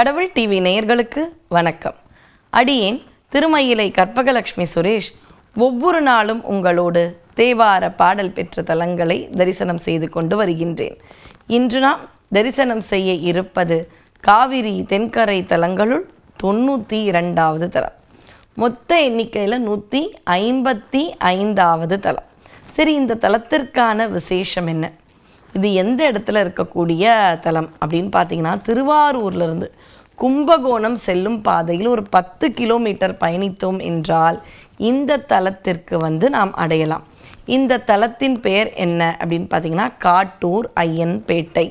கடவுள் டிவி நேயர்களுக்கு வணக்கம். அடியேன் திருமயிலை கற்பகலட்சுமி சுரேஷ் ஒவ்வொரு நாளும் உங்களோடு தேவார பாடல் பெற்ற தலங்களை தரிசனம் செய்து கொண்டு வருகின்றேன். இன்று நாம் தரிசனம் செய்ய இருப்பது காவிரி தென்கரை தலங்களுள் தொண்ணூற்றி இரண்டாவது தலம். மொத்த எண்ணிக்கையில் நூற்றி ஐம்பத்தி ஐந்தாவது தலம். சரி இந்த தலத்திற்கான விசேஷம் என்ன? இது எந்த இடத்துல இருக்கக்கூடிய தலம் அப்படின்னு பார்த்தீங்கன்னா திருவாரூர்லேருந்து கும்பகோணம் செல்லும் பாதையில் ஒரு பத்து கிலோமீட்டர் பயணித்தோம் என்றால் இந்த தலத்திற்கு வந்து நாம் அடையலாம். இந்த தலத்தின் பெயர் என்ன அப்படின்னு பார்த்தீங்கன்னா காட்டூர் ஐயன்பேட்டை.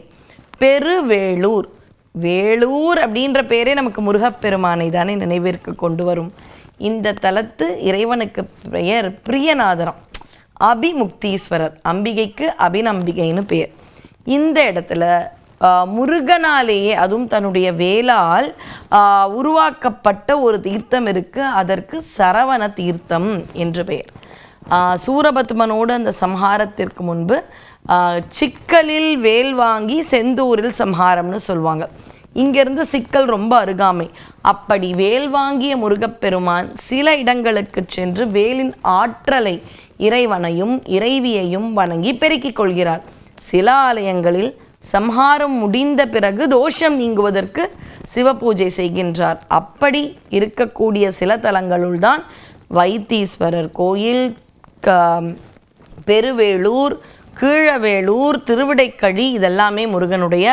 பெருவேளூர். வேளூர் அப்படின்ற பேரே நமக்கு முருகப்பெருமானை தானே நினைவிற்கு கொண்டு வரும். இந்த தலத்து இறைவனுக்கு பெயர் பிரியநாதரம். அபிமுக்தீஸ்வரர் அம்பிகைக்கு அபிநம்பிகைன்னு பேர். இந்த இடத்துல முருகனாலேயே அதுவும் தன்னுடைய வேலால் உருவாக்கப்பட்ட ஒரு தீர்த்தம் இருக்கு அதற்கு சரவண தீர்த்தம் என்று பெயர். சூரபத்மனோடு அந்த சம்ஹாரத்திற்கு முன்பு சிக்கலில் வேல் வாங்கி செந்தூரில் சம்ஹாரம்னு சொல்லுவாங்க இங்கிருந்து சிக்கல் ரொம்ப அருகாமை. அப்படி வேல் வாங்கிய முருகப்பெருமான் சில இடங்களுக்கு சென்று வேலின் ஆற்றலை இறைவனையும் இறைவியையும் வணங்கி பெருக்கிக் கொள்கிறார். சில ஆலயங்களில் சம்ஹாரம் முடிந்த பிறகு தோஷம் நீங்குவதற்கு சிவபூஜை செய்கின்றார். அப்படி இருக்கக்கூடிய சில தலங்களுள் தான் வைத்தீஸ்வரர் கோயில் க பெருவேளூர் கீழவேளூர் திருவிடைக்கழி இதெல்லாமே முருகனுடைய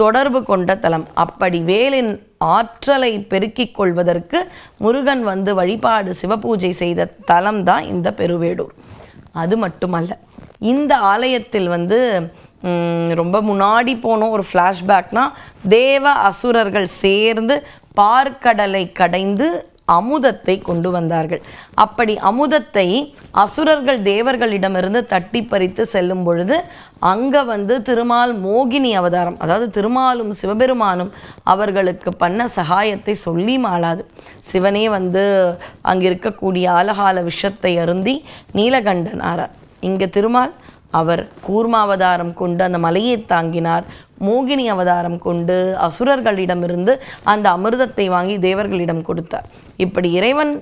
தொடர்பு கொண்ட தலம். அப்படி வேலின் ஆற்றலை பெருக்கிக் கொள்வதற்கு முருகன் வந்து வழிபாடு சிவபூஜை செய்த தலம் தான் இந்த பெருவேடூர். அது மட்டுமல்ல இந்த ஆலயத்தில் வந்து ரொம்ப முன்னாடி போனோம் ஒரு ஃப்ளாஷ்பேக்னா தேவ அசுரர்கள் சேர்ந்து பார்க்கடலை கடைந்து அமுதத்தை கொண்டு வந்தார்கள். அப்படி அமுதத்தை அசுரர்கள் தேவர்களிடமிருந்து தட்டி பறித்து செல்லும் பொழுது அங்கே வந்து திருமால் மோகினி அவதாரம் அதாவது திருமாலும் சிவபெருமானும் அவர்களுக்கு பண்ண சகாயத்தை சொல்லி மாளாது. சிவனே வந்து அங்கே இருக்கக்கூடிய ஆலகால விஷத்தை அருந்தி நீலகண்டனாரார் இங்கே திருமால் அவர் கூர்மாவதாரம் கொண்டு அந்த மலையை தாங்கினார். மோகினி அவதாரம் கொண்டு அசுரர்களிடமிருந்து அந்த அமிர்தத்தை வாங்கி தேவர்களிடம் கொடுத்தார். இப்படி இறைவன்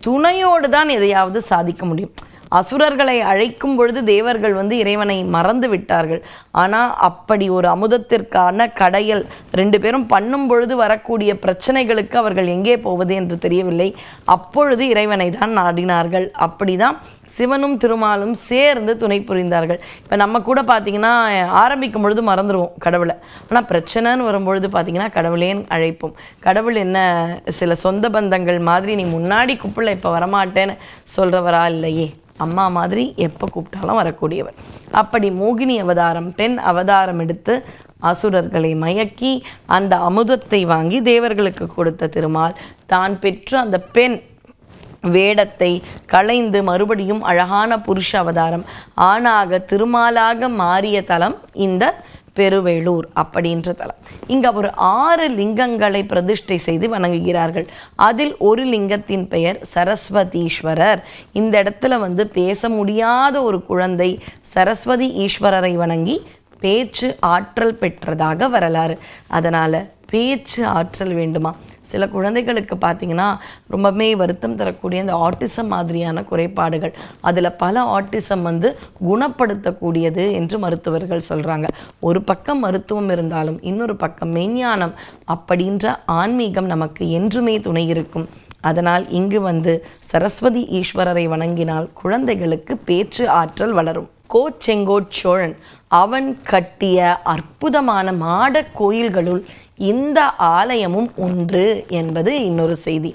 துணையோடு தான் எதையாவது சாதிக்க முடியும். அசுரர்களை அழைக்கும் பொழுது தேவர்கள் வந்து இறைவனை மறந்து விட்டார்கள். ஆனால் அப்படி ஒரு அமுதத்திற்கான கடையல் ரெண்டு பேரும் பண்ணும் பொழுது வரக்கூடிய பிரச்சனைகளுக்கு அவர்கள் எங்கே போவது என்று தெரியவில்லை. அப்பொழுது இறைவனை தான் நாடினார்கள். அப்படிதான் சிவனும் திருமாலும் சேர்ந்து துணை புரிந்தார்கள். இப்போ நம்ம கூட பார்த்தீங்கன்னா ஆரம்பிக்கும் பொழுது மறந்துடுவோம் கடவுளை. ஆனால் பிரச்சனைன்னு வரும்பொழுது பார்த்தீங்கன்னா கடவுளேன் அழைப்போம். கடவுள் என்ன சில சொந்த பந்தங்கள் மாதிரி நீ முன்னாடி கூப்பிடல இப்போ வரமாட்டேன்னு சொல்கிறவரா இல்லையே. அம்மா மாதிரி எப்போ கூப்பிட்டாலும் வரக்கூடியவர். அப்படி மோகினி அவதாரம் பெண் அவதாரம் எடுத்து அசுரர்களை மயக்கி அந்த அமுதத்தை வாங்கி தேவர்களுக்கு கொடுத்த திருமால் தான் பெற்ற அந்த பெண் வேடத்தை களைந்து மறுபடியும் அழகான புருஷ அவதாரம். ஆணாக திருமாலாக மாறிய தலம் இந்த பெருவேளூர் அப்படின்ற தலம். இங்க ஒரு ஆறு லிங்கங்களை பிரதிஷ்டை செய்து வணங்குகிறார்கள். அதில் ஒரு லிங்கத்தின் பெயர் சரஸ்வதீஸ்வரர். இந்த இடத்துல வந்து பேச முடியாத ஒரு குழந்தை சரஸ்வதி ஈஸ்வரரை வணங்கி பேச்சு ஆற்றல் பெற்றதாக வரலாறு. அதனால் பேச்சு ஆற்றல் வேண்டுமா? சில குழந்தைகளுக்கு பார்த்தீங்கன்னா ரொம்பவே வருத்தம் தரக்கூடிய இந்த ஆட்டிசம் மாதிரியான குறைபாடுகள். அதில் பல ஆட்டிசம் வந்து குணப்படுத்தக்கூடியது என்று மருத்துவர்கள் சொல்கிறாங்க ஒரு பக்கம் மருத்துவம் இருந்தாலும் இன்னொரு பக்கம் மெய்ஞானம் அப்படின்ற ஆன்மீகம் நமக்கு என்றுமே துணை இருக்கும். அதனால் இங்கு வந்து சரஸ்வதி ஈஸ்வரரை வணங்கினால் குழந்தைகளுக்கு பேச்சு ஆற்றல் வளரும். கோச்செங்கோட் சோழன் அவன் கட்டிய அற்புதமான மாடக் கோயில்களுள் இந்த ஆலயமும் ஒன்று என்பது இன்னொரு செய்தி.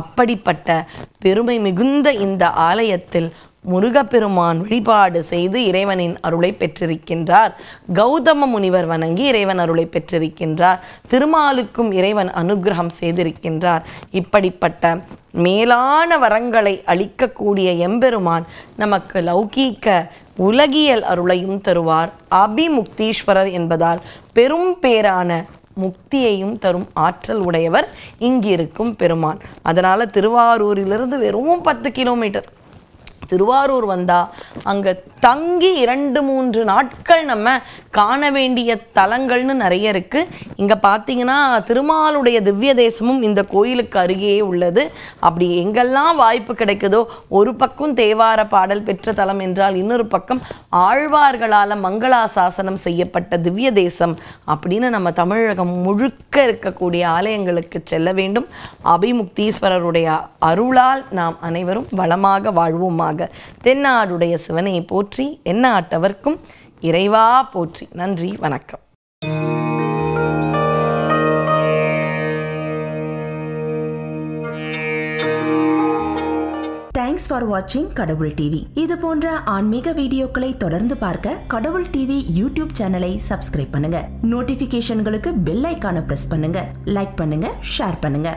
அப்படிப்பட்ட பெருமை மிகுந்த இந்த ஆலயத்தில் முருகப்பெருமான் வழிபாடு செய்து இறைவனின் அருளை பெற்றிருக்கின்றார். கௌதம முனிவர் வணங்கி இறைவன் அருளை பெற்றிருக்கின்றார். திருமாலுக்கும் இறைவன் அனுக்கிரகம் செய்திருக்கின்றார். இப்படிப்பட்ட மேலான வரங்களை அளிக்கக்கூடிய எம்பெருமான் நமக்கு லௌகீக உலகியல் அருளையும் தருவார். அபிமுக்தீஸ்வரர் என்பதால் பெரும் பேரான முக்தியையும் தரும் ஆற்றல் உடையவர் இங்கிருக்கும் பெருமான். அதனால் திருவாரூரிலிருந்து வெறும் பத்து கிலோமீட்டர் திருவாரூர் வந்தால் அங்கே தங்கி இரண்டு மூன்று நாட்கள் நம்ம காண வேண்டிய தலங்கள்னு நிறைய இருக்குது இங்கே பார்த்தீங்கன்னா திருமாலுடைய திவ்ய தேசமும் இந்த கோயிலுக்கு அருகே உள்ளது. அப்படி எங்கெல்லாம் வாய்ப்பு கிடைக்குதோ ஒரு பக்கம் தேவார பாடல் பெற்ற தலம் என்றால் இன்னொரு பக்கம் ஆழ்வார்களால் மங்களாசாசனம் செய்யப்பட்ட திவ்ய தேசம் அப்படின்னு நம்ம தமிழகம் முழுக்க இருக்கக்கூடிய ஆலயங்களுக்கு செல்ல வேண்டும். அபிமுக்தீஸ்வரருடைய அருளால் நாம் அனைவரும் வளமாக வாழ்வோமாக. தென்னாடுடைய சிவனை போற்றி எந்நாட்டவர்க்கும் இறைவா போற்றி. நன்றி வணக்கம். தேங்க்ஸ் ஃபார் வாட்சிங் கடவுள் டிவி இது போன்ற ஆன்மீக வீடியோக்களை தொடர்ந்து பார்க்க கடவுள் டிவி யூடியூப் சேனலை சப்ஸ்கிரைப் பண்ணுங்க. நோட்டிபிகேஷன்களுக்கு பெல் ஐக்கான பிரஸ் பண்ணுங்க. லைக் பண்ணுங்க ஷேர் பண்ணுங்க.